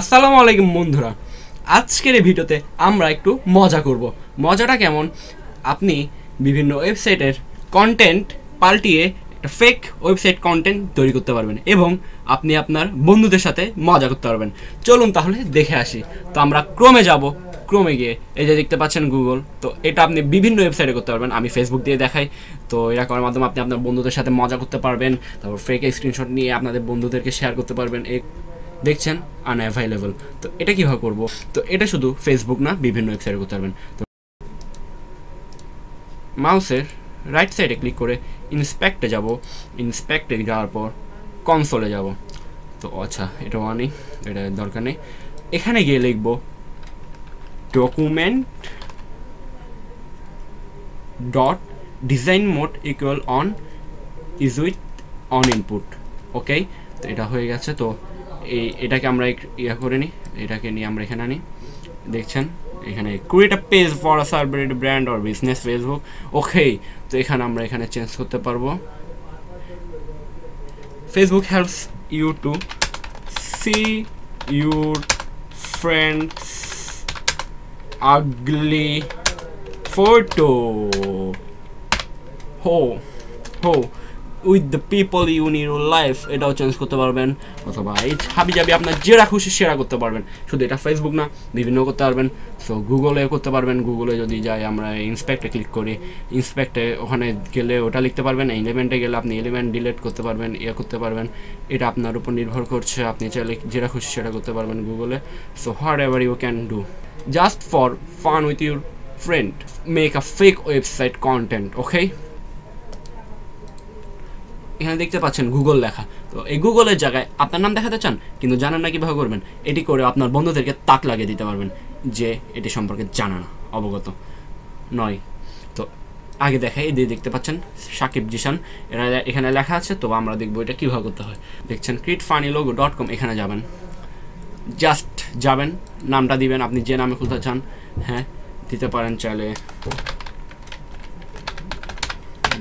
আসসালামু আলাইকুম বন্ধুরা। আজকের এই ভিডিওতে আমরা একটু মজা করব। মজাটা কেমন? আপনি বিভিন্ন ওয়েবসাইটের কন্টেন্ট পাল্টিয়ে একটা ফেক ওয়েবসাইট কন্টেন্ট তৈরি করতে পারবেন এবং আপনি আপনার বন্ধুদের সাথে মজা করতে পারবেন। চলুন তাহলে দেখে আসি। তো আমরা ক্রমে যাব। ক্রমে গিয়ে এই যে দেখতে পাচ্ছেন গুগল তো এটা আপনি বিভিন্ন ওয়েবসাইটে করতে পারবেন। আমি ফেসবুক দিয়ে দেখাই। তো এটা করার মাধ্যমে আপনি আপনার বন্ধুদের সাথে মজা করতে পারবেন। তারপর ফেক স্ক্রিনশট নিয়ে আপনাদের বন্ধুদেরকে শেয়ার করতে পারবেন। দেখছেন আনঅ্যাভেলেবল তো এটা কীভাবে করব? তো এটা শুধু ফেসবুক না, বিভিন্ন ওয়েবসাইটে করতে পারবেন। তো মাউসের রাইট সাইডে ক্লিক করে ইন্সপেক্টে যাব। ইন্সপেক্টে যাওয়ার পর কনসোলে যাব। তো আচ্ছা এটা আনি এটা দরকার নেই। এখানে গিয়ে লিখব document dot design mode equal on is with on input okay তো এটা হয়ে গেছে, তো এই, এটাকে আমরা ইয়া করে নিই এটাকে নিয়ে আমরা এখানে আনি। দেখছেন? এখানে create a page for a served brand or business Facebook okay তো এখানে আমরা এখানে চেঞ্জ করতে পারব। Facebook helps you to see your friends ugly photo হো হো with the people you your life এটাও চেঞ্জ করতে পারবেন। অথবা এই হাবি যাবি আপনার, যেটা খুশি সেরা করতে পারবেন। শুধু এটা ফেসবুক না, বিভিন্ন করতে পারবেন। সো গুগলে করতে পারবেন। গুগলে যদি যাই আমরা ইন্সপেক্টে ক্লিক করি। ইন্সপেক্টে ওখানে গেলে ওটা লিখতে পারবেন। এলিমেন্টে গেলে আপনি এলিমেন্ট ডিলিট করতে পারবেন ইয়ে করতে পারবেন। এটা আপনার উপর নির্ভর করছে। আপনি চাইলে যেটা খুশি সেটা করতে পারবেন গুগলে so whatever you can do just for fun with your friend make a fake website content okay এখানে দেখতে পাচ্ছেন গুগল লেখা। তো এই গুগলের জায়গায় আপনার নাম দেখাতে চান, কিন্তু জানেন না কীভাবে করবেন, এটি করে আপনার বন্ধুদেরকে তাক লাগিয়ে দিতে পারবেন যে এটি সম্পর্কে জানা না, অবগত নয়। তো আগে দেখাই দিয়ে দেখতে পাচ্ছেন সাকিব জিসান এরা এখানে লেখা আছে, তো আমরা দেখব এটা কীভাবে করতে হয়। দেখছেন create funny logo dot com এখানে যাবেন। জাস্ট যাবেন, নামটা দিবেন, আপনি যে নামে খুলতে চান হ্যাঁ দিতে পারেন চাইলে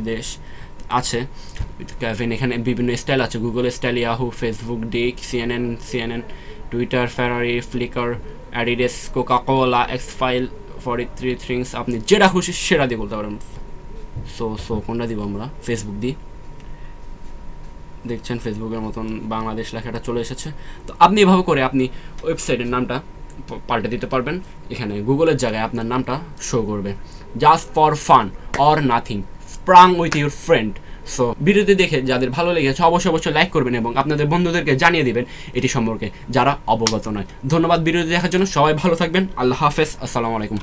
দেশ। আছে। ক্যাভিন এখানে বিভিন্ন স্টাইল আছে। Google style Yahoo Facebook Digg CNN CNN Twitter Ferrari Flickr Adidas Coca Cola X file forty three things আপনি যেটা খুশি সেটা দিয়ে বলতে পারেন। সো সো কোনটা দিব আমরা? ফেসবুক দিই দেখছেন ফেসবুকের মতন বাংলাদেশ লেখাটা চলে এসেছে। তো আপনি এভাবে করে আপনি ওয়েবসাইটের নামটা পাল্টে দিতে পারবেন। এখানে গুগলের জায়গায় আপনার নামটা শো করবে। Just for fun or nothing sprung with your friend so ভিডিওটি দেখে যাদের ভালো লেগেছে, অবশ্যই অবশ্যই লাইক করবেন এবং আপনাদের বন্ধুদেরকে জানিয়ে দেবেন এটি সম্পর্কে যারা অবগত নয়। ধন্যবাদ ভিডিওটি দেখার জন্য। সবাই ভালো থাকবেন। আল্লাহ হাফেজ। আসসালামু আলাইকুম।